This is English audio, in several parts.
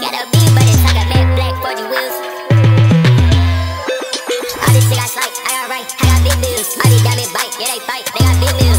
Got a big but it's like a black 40 wheels. All this shit I alright, I got big. All these yeah they fight, they got big bills.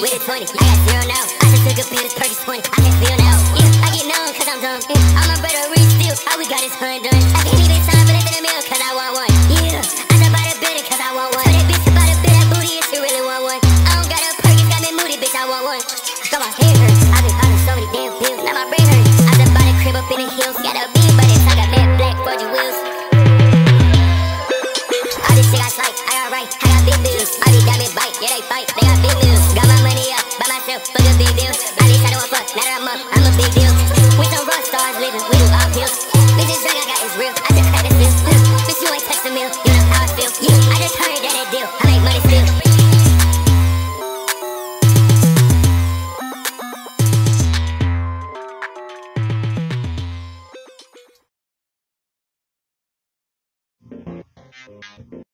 with a 20. I got zero now. I just took a beat, it's perfect 20. I can feel now. Yeah, I get known cause I'm dumb. Yeah, I'm a brother, reach still. All we got is hun done. I can't even sign for that in the mail cause I want one. Yeah, I just bought a building cause I want one. But that bitch about a bit, that booty, if she really want one. I don't got a perk, it's got me moody, bitch, I want one. Come on, head her big deal. My bitch, I fuck, ladder I'm up, I'm a big deal. We some rock stars living, we do all pills. This drug I got is real, I just had a feel. Bitch, you ain't touched a meal, you know how I feel. I just heard that that deal, I make money still.